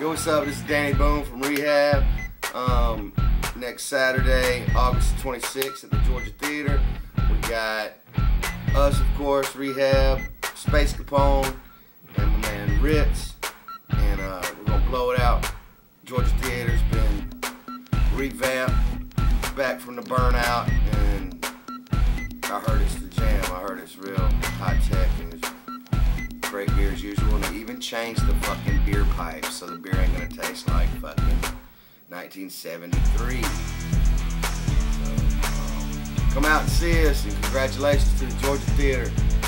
Yo, what's up? This is Danny Boone from Rehab. Um, next Saturday, August 26th at the Georgia Theatre. We got us, of course, Rehab, Space Capone, and my man Rittz. And uh, we're going to blow it out. Georgia Theatre's been revamped, back from the burnout, and I heard it's the jam. I heard it's real high tech great beer as usual. And they even changed the fucking beer pipe so the beer ain't gonna taste like fucking 1973. So, um, come out and see us, and congratulations to the Georgia Theatre.